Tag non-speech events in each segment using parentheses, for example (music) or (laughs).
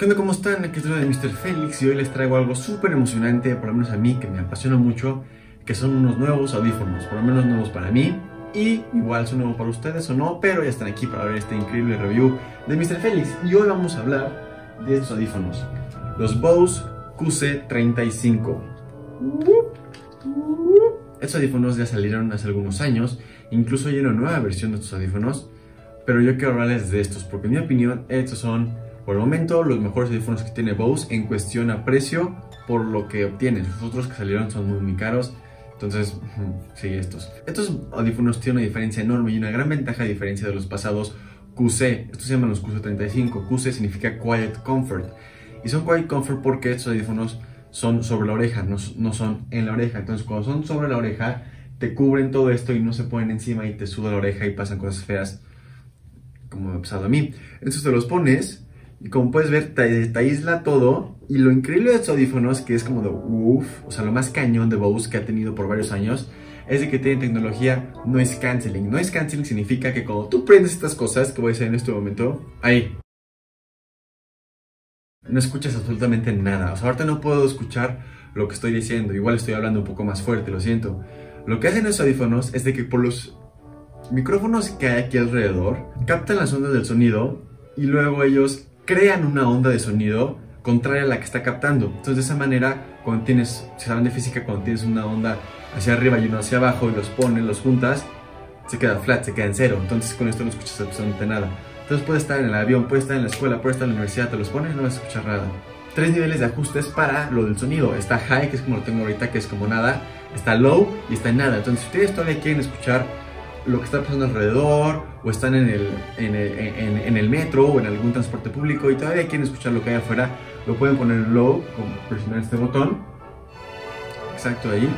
¿Qué onda? ¿Cómo están? Aquí estoy de Mr. Félix y hoy les traigo algo súper emocionante, por lo menos a mí, que me apasiona mucho, que son unos nuevos audífonos, por lo menos nuevos para mí, y igual son nuevos para ustedes o no, pero ya están aquí para ver este increíble review de Mr. Félix. Y hoy vamos a hablar de estos audífonos, los Bose QC35. Estos audífonos ya salieron hace algunos años, incluso hay una nueva versión de estos audífonos, pero yo quiero hablarles de estos, porque en mi opinión estos son por el momento, los mejores audífonos que tiene Bose en cuestión a precio por lo que obtienen. Los otros que salieron son muy, muy caros. Entonces, (laughs) sí, estos. Estos audífonos tienen una diferencia enorme y una gran ventaja a diferencia de los pasados QC. Estos se llaman los QC35. QC significa Quiet Comfort. Y son Quiet Comfort porque estos audífonos son sobre la oreja, no, no son en la oreja. Entonces, cuando son sobre la oreja, te cubren todo esto y no se ponen encima y te suda la oreja y pasan cosas feas, como me ha pasado a mí. Entonces te los pones como puedes ver, te, aísla todo. Y lo increíble de estos audífonos, que es como de uff, o sea, lo más cañón de Bose que ha tenido por varios años, es de que tiene tecnología noise canceling. Noise canceling significa que cuando tú prendes estas cosas, que voy a hacer en este momento, ahí, no escuchas absolutamente nada. O sea, ahorita no puedo escuchar lo que estoy diciendo. Igual estoy hablando un poco más fuerte, lo siento. Lo que hacen estos audífonos es de que por los micrófonos que hay aquí alrededor, captan las ondas del sonido y luego ellos crean una onda de sonido contraria a la que está captando. Entonces de esa manera, cuando tienes, si saben de física, cuando tienes una onda hacia arriba y uno hacia abajo y los pones, los juntas, se queda flat, se queda en cero. Entonces con esto no escuchas absolutamente nada. Entonces puedes estar en el avión, puedes estar en la escuela, puedes estar en la universidad, te los pones y no vas a escuchar nada. Tres niveles de ajustes para lo del sonido. Está high, que es como lo tengo ahorita, que es como nada. Está low y está en nada. Entonces si ustedes todavía quieren escuchar lo que está pasando alrededor o están en el, en el, metro o en algún transporte público y todavía quieren escuchar lo que hay afuera, lo pueden poner en low, como presionar este botón, exacto ahí,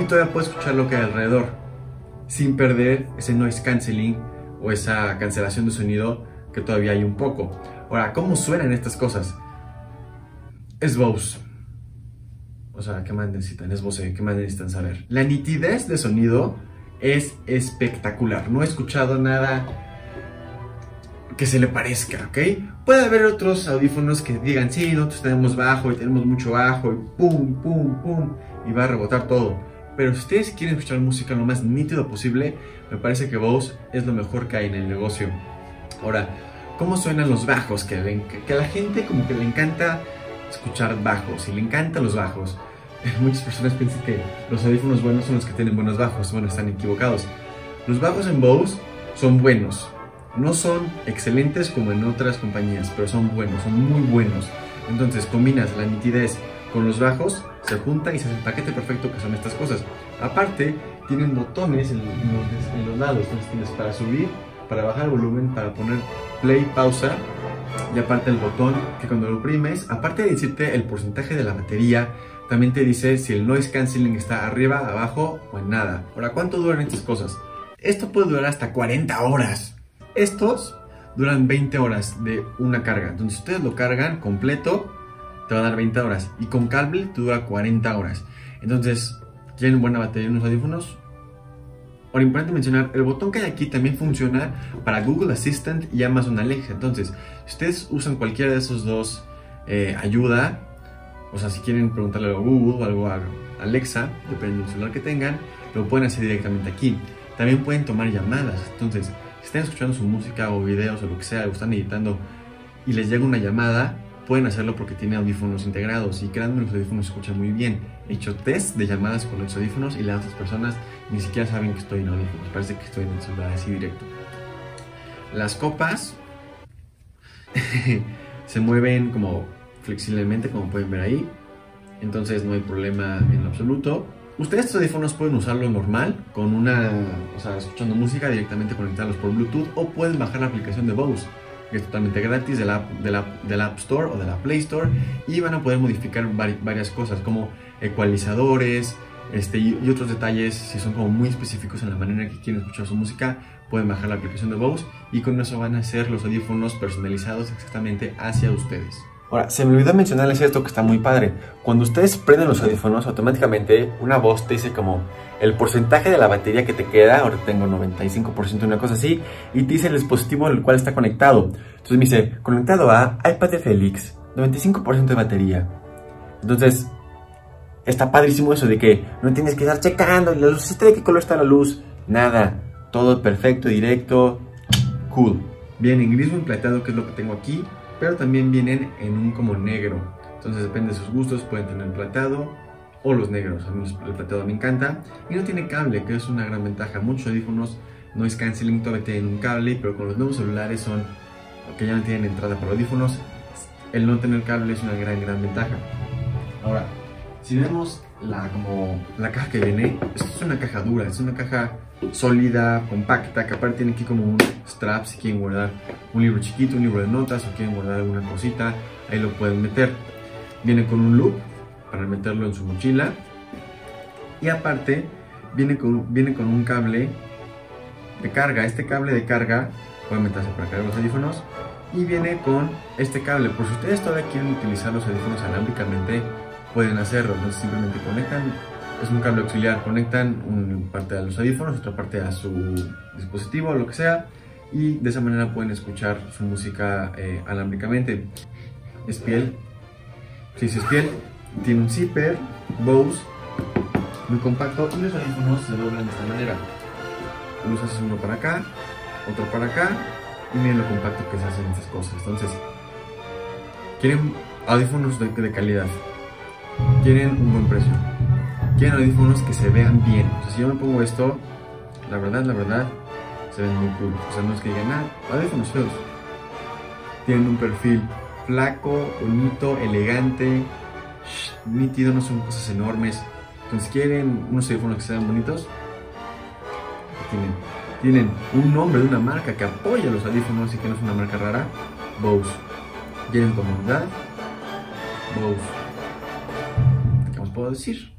y todavía puedes escuchar lo que hay alrededor, sin perder ese noise canceling o esa cancelación de sonido que todavía hay un poco. Ahora, ¿cómo suenan estas cosas? Es Bose. O sea, ¿qué más necesitan? Es Bose, ¿qué más necesitan saber? La nitidez de sonido es espectacular. No he escuchado nada que se le parezca, ¿ok? Puede haber otros audífonos que digan, sí, nosotros tenemos bajo y tenemos mucho bajo y pum, pum, pum, y va a rebotar todo. Pero si ustedes quieren escuchar música lo más nítido posible, me parece que Bose es lo mejor que hay en el negocio. Ahora, ¿cómo suenan los bajos? Que, que a la gente como que le encanta escuchar bajos y le encantan los bajos. (laughs) muchas personas piensan que los audífonos buenos son los que tienen buenos bajos. Bueno, están equivocados. Los bajos en Bose son buenos. No son excelentes como en otras compañías, pero son buenos, son muy buenos. Entonces combinas la nitidez con los bajos, se junta y se hace el paquete perfecto que son estas cosas. Aparte, tienen botones en los, en los lados. Entonces tienes para subir, para bajar el volumen, para poner play, pausa. Y aparte el botón que cuando lo oprimes, aparte de decirte el porcentaje de la batería, también te dice si el noise cancelling está arriba, abajo o en nada. Ahora, ¿cuánto duran estas cosas? Esto puede durar hasta 40 horas. Estos duran 20 horas de una carga. Entonces, ustedes lo cargan completo, te va a dar 20 horas. Y con cable te dura 40 horas. Entonces, ¿quieren buena batería en los audífonos? Ahora, importante mencionar, el botón que hay aquí también funciona para Google Assistant y Amazon Alexa. Entonces, si ustedes usan cualquiera de esos dos eh, ayuda, o sea, si quieren preguntarle algo a Google o algo a Alexa, depende del celular que tengan, lo pueden hacer directamente aquí. También pueden tomar llamadas. Entonces, si están escuchando su música o videos o lo que sea, o están editando y les llega una llamada, pueden hacerlo porque tiene audífonos integrados y creando los audífonos se escucha muy bien. He hecho test de llamadas con los audífonos y las otras personas ni siquiera saben que estoy en audífonos, parece que estoy en el celular así directo. Las copas (laughs) se mueven como flexiblemente como pueden ver ahí. Entonces no hay problema en absoluto. Ustedes estos audífonos pueden usarlo normal, con una, o sea, escuchando música directamente conectados por Bluetooth o pueden bajar la aplicación de Bose, que es totalmente gratis de la, App Store o de la Play Store y van a poder modificar varias cosas como ecualizadores este, y, otros detalles, si son como muy específicos en la manera que quieren escuchar su música, pueden bajar la aplicación de Bose y con eso van a hacer los audífonos personalizados exactamente hacia ustedes. Ahora, se me olvidó mencionarles esto que está muy padre. Cuando ustedes prenden los audífonos, automáticamente una voz te dice como el porcentaje de la batería que te queda, ahora tengo 95%, una cosa así, y te dice el dispositivo al cual está conectado. Entonces me dice, conectado a iPad de Félix, 95% de batería. Entonces, está padrísimo eso de que no tienes que estar checando la luz, ¿de qué color está la luz? Nada, todo perfecto, directo, cool. Viene en gris en plateado, que es lo que tengo aquí, pero también vienen en un como negro. Entonces depende de sus gustos, pueden tener plateado o los negros. A mí el plateado me encanta. Y no tiene cable, que es una gran ventaja. Muchos audífonos noise canceling todavía tienen un cable, pero con los nuevos celulares son que ya no tienen entrada para audífonos. El no tener cable es una gran, gran ventaja. Ahora, si vemos la, como la caja que viene, esto es una caja dura, es una caja sólida, compacta, que aparte tiene aquí como un strap si quieren guardar un libro chiquito, un libro de notas o quieren guardar alguna cosita, ahí lo pueden meter. Viene con un loop para meterlo en su mochila y aparte viene con, viene con un cable de carga. Este cable de carga puede meterse para cargar los audífonos y viene con este cable. Por si ustedes todavía quieren utilizar los audífonos alámbricamente, pueden hacerlo. Entonces simplemente conectan es un cable auxiliar, conectan una parte a los audífonos, otra parte a su dispositivo o lo que sea y de esa manera pueden escuchar su música eh, alámbricamente. Es piel, sí, sí es piel, tiene un zipper, Bose, muy compacto y los audífonos se doblan de esta manera. Los haces uno para acá, otro para acá y miren lo compacto que se hacen estas cosas. Entonces, quieren audífonos de, de calidad, quieren un buen precio quieren audífonos que se vean bien. Si yo me pongo esto, la verdad, la verdad, se ven muy cool. O sea, no es que digan, ah, audífonos feos. Tienen un perfil flaco, bonito, elegante, nítido, no son cosas enormes. Entonces, quieren unos audífonos que sean bonitos, tienen, tienen un nombre de una marca que apoya los audífonos y que no es una marca rara, Bose. Quieren comodidad, Bose. ¿Qué os puedo decir?